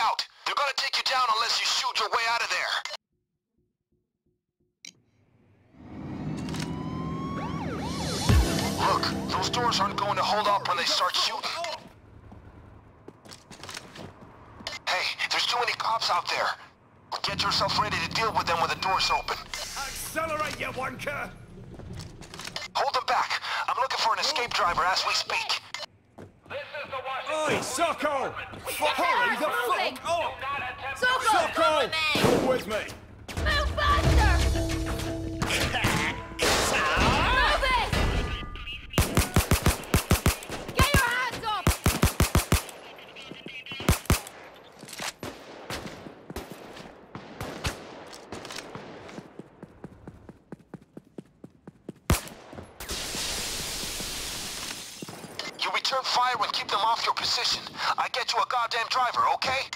out. They're gonna take you down unless you shoot your way out of there. Look, those doors aren't going to hold up when they start shooting. Hey, there's too many cops out there. Get yourself ready to deal with them when the door's open. Accelerate, you wanker! Hold them back. I'm looking for an escape driver as we speak. Oi, Socko! Hurry the moving. fuck up! Soko, come with me! Return fire and keep them off your position. I get you a goddamn driver, okay?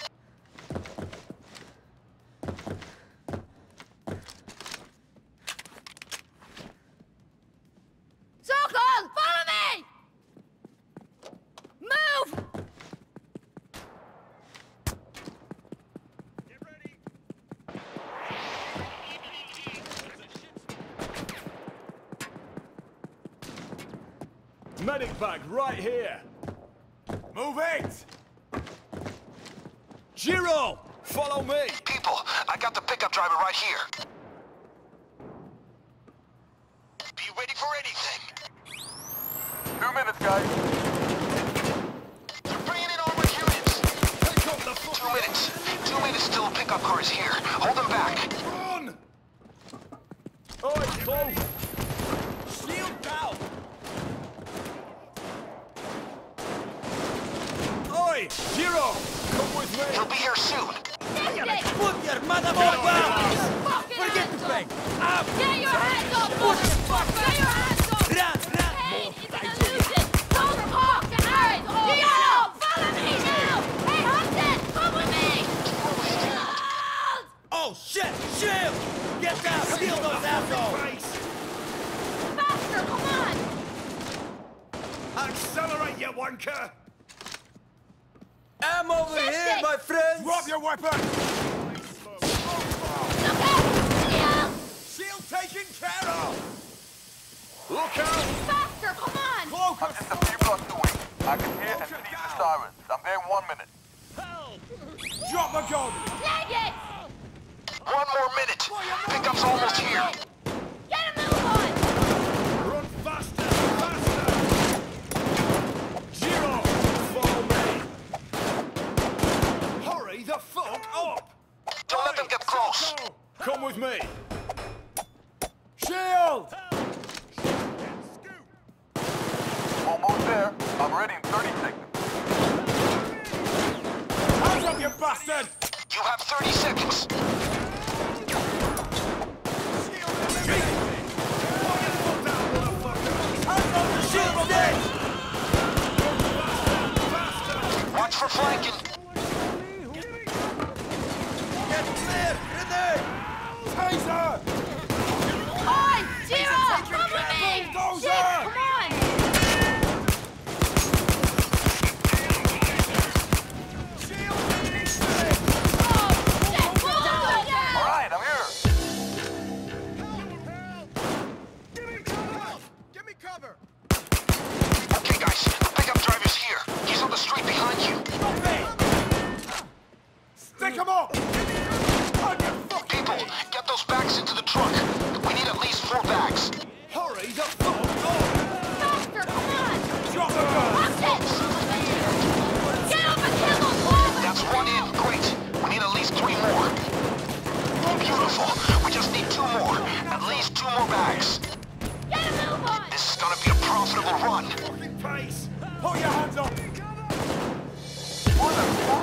Sokol, follow me! Move! Medic bag right here! Move it! Jiro! Follow me! People, I got the pickup driver right here. Be ready for anything. Two minutes, guys. They're bringing in armored units. Pick up the Two fucking... minutes. Two minutes till the pickup car is here. Hold them back. Run! Oi, Clover! Shield down! Oi, Jiro! Come with me! He'll be here soon. This thing! Put your mother Get board down! Fucking Forget hands the up! bank! Up! Get your hands up, motherfucker! Get your hands up! Run, run! Hey, it's an illusion! Don't talk! Alright, get up! Follow me now! Hey, Hudson, come with me! Shield! Oh shit! Shield! Get down! Steal those assholes! Face! Faster, come on! Accelerate, you wanker! I'm over Shift here, it. my friends! Drop your weapon! There. I'm ready in 30 seconds. Hands up, you bastard! You have 30 seconds. Watch for flanking. Get clear! Grenade! Taser! Least two more bags. Get a move on! This is gonna be a profitable run. Pace! Put your hands up! More than four.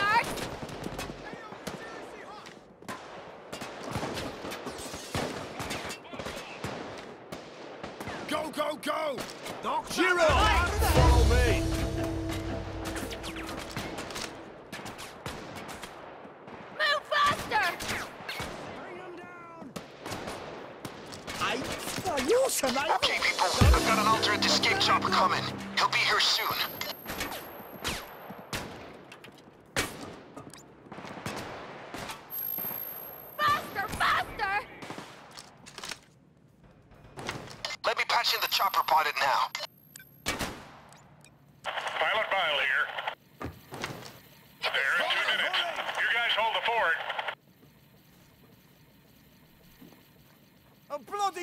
go! Doctor. Follow me! Move faster! Bring him down! I... Okay, people. I've got an alternate escape chopper coming. He'll be here soon.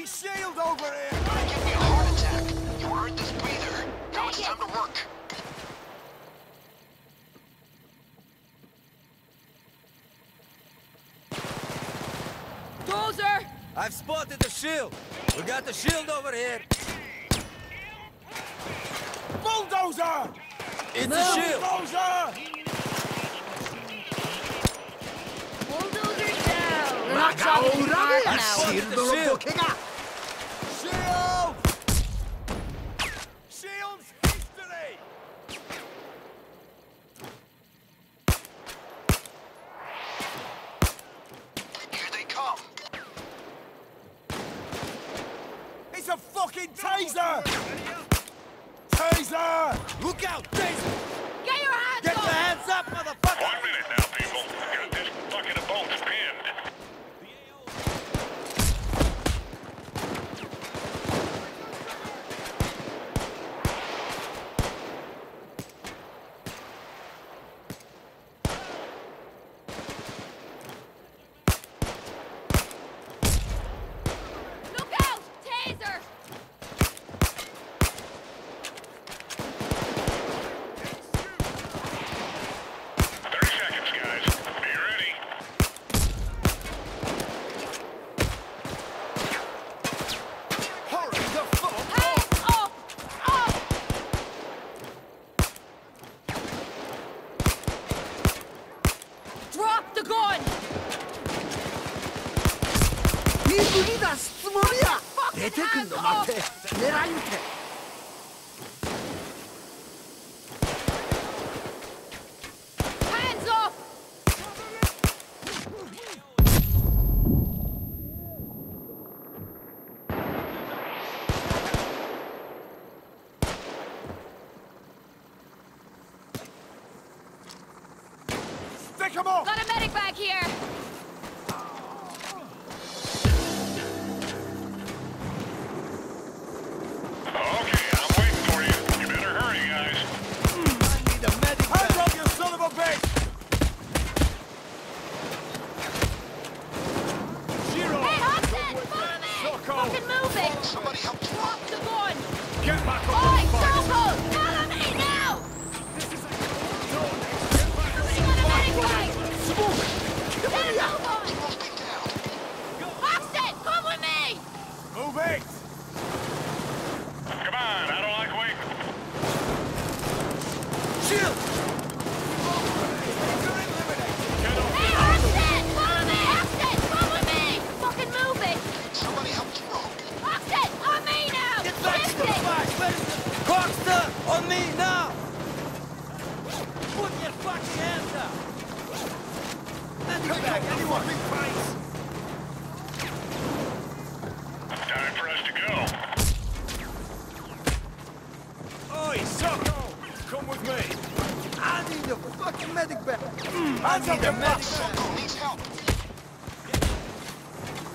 Shield over here. Give me a heart attack. You heard this breather. Now it's time to work. Dozer! I've spotted the shield. We got the shield over here. Bulldozer! It's a shield. Bulldozer! Bulldozer down! We're not ビブに出すつもりや。出てくんの待って。狙い撃て Shield! need a fucking medic bag. Mm, I, I need a medic bag. help.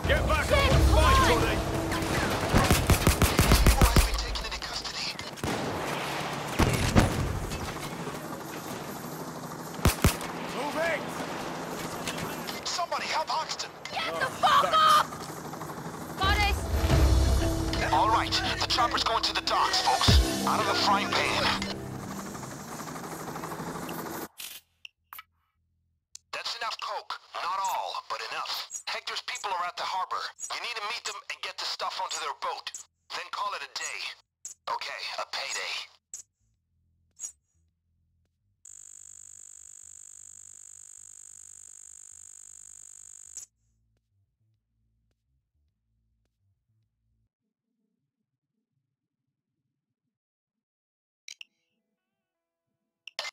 Get back Get on the fight, buddy. Oh, All right, the chopper's going to the docks, folks. Out of the frying pan. Are at the harbor. You need to meet them and get the stuff onto their boat. Then call it a day. Okay, a payday.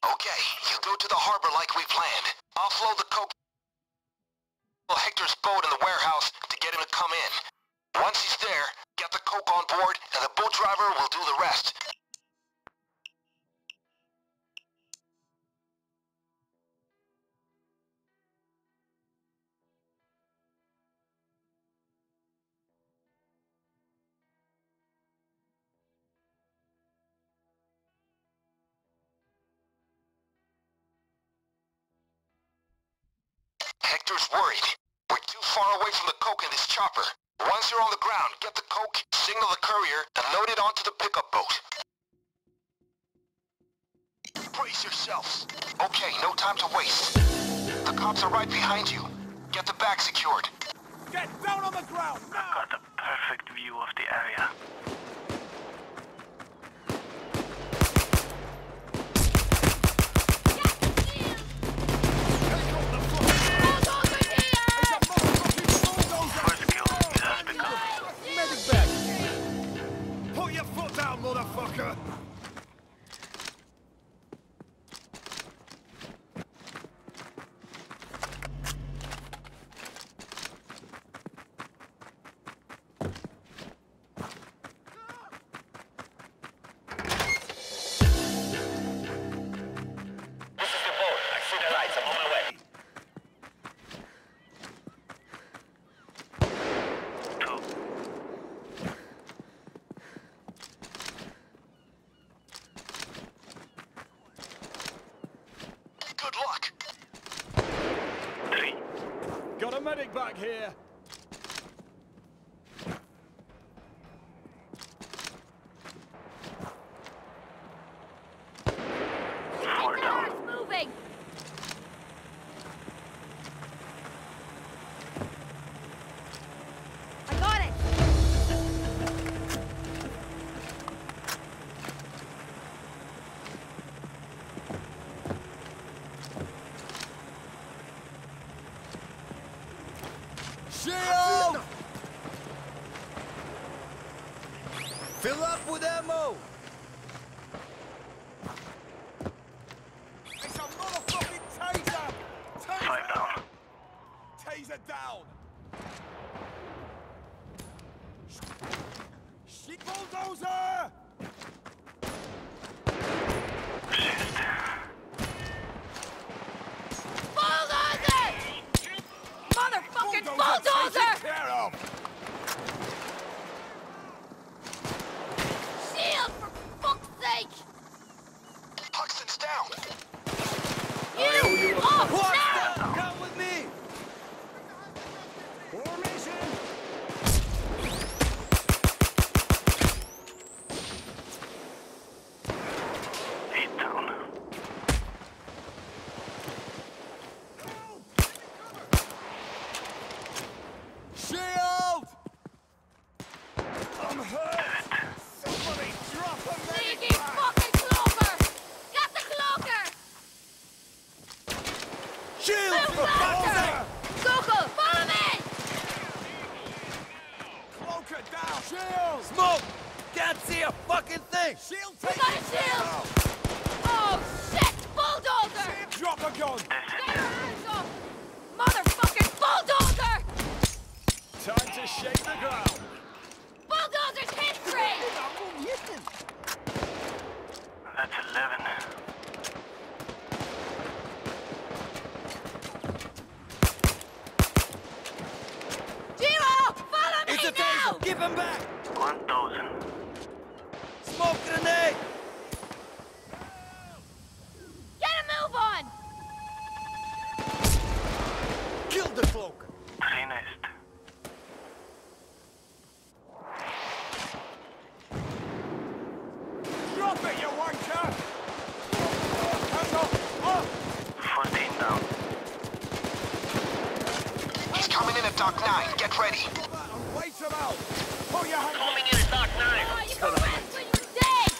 Okay, you go to the harbor like we planned. Offload the coke Hector's boat in the warehouse to get him to come in. Once he's there, get the coke on board, and the boat driver will do the rest. Hector's worried. We're too far away from the coke in this chopper. Once you're on the ground, get the coke, signal the courier, and load it onto the pickup boat. Brace yourselves. Okay, no time to waste. The cops are right behind you. Get the bag secured. Get down on the ground now! Got a perfect view of the area. Your foot down, motherfucker! Bag here! Taser down! Shit bulldozer! Assist. Bulldozer! Motherfucking bulldozer! taken care of! Shield, for fuck's sake! Hoxton's down. You! Oh, What? now! Come with me! Formation! Eight down. Shield! I'm hurt! Somebody drop a medic Sneaky bag! fucking cloaker! Got the cloaker! Shield! Move for fuck's faster! sake! Google, follow me! Cloaker down! Shield! Smoke! Can't see a fucking thing! Shield We taken got a care shield! of! Oh, shit! Bulldozer! Drop a gun! Get your hands off! Motherfucking bulldozer! Time to shake the ground! Bulldozer's hit free! That's eleven. Jiro! Follow me It's a now! taser! Give him back! One thousand. Smoke grenade! Get a move on! Kill the cloak! Three nest. Stop it, you wanker! Hands up! Up! First team down. He's coming in at Dock 9. Get ready. Wait him out! Pull your hands Coming in at Dock 9. Oh, you can rest when you're dead!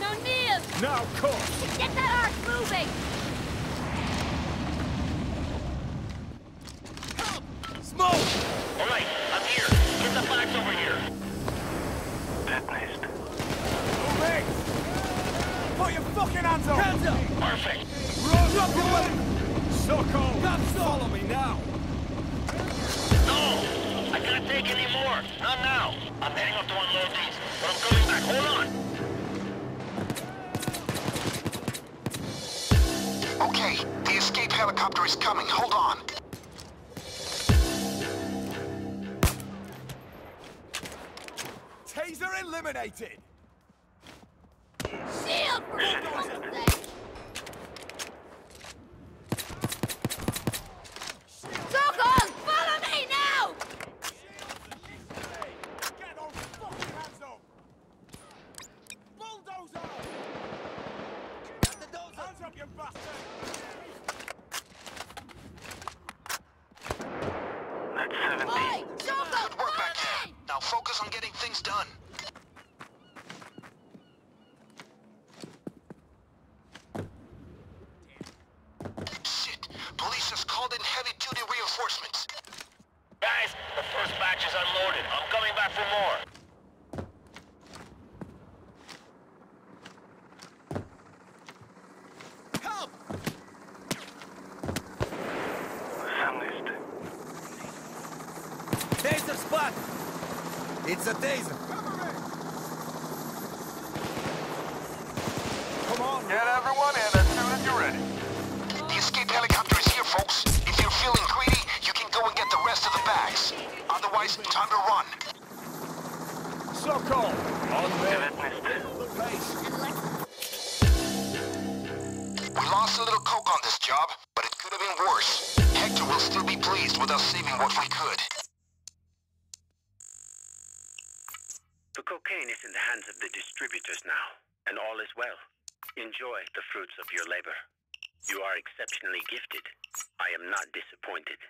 Now, Neil, Now, course! get that arch moving! Smoke! All right, I'm here. Get the facts over here. Detonized. Move Put your fucking hands up! Hands up! Perfect. Run! Drop your weapon! Stop! Follow me now! No! I can't take any more. Not now. I'm heading up to unload these, but I'm coming back. Hold on. Okay, the escape helicopter is coming. Hold on. Taser eliminated! Shield for fuck's sake! Stockholm, follow me now! Get those fucking hands up! Bulldozer! Hands up, you bastard! That's 17. Hey, Stockholm, Good work back follow there. me! Now focus on getting things done. Shit! Police has called in heavy-duty reinforcements. Guys, the first batch is unloaded. I'm coming back for more. Help! Taser spot! It's a taser. Lost a little coke on this job, but it could have been worse. Hector will still be pleased with us saving what we could. The cocaine is in the hands of the distributors now, and all is well. Enjoy the fruits of your labor. You are exceptionally gifted. I am not disappointed.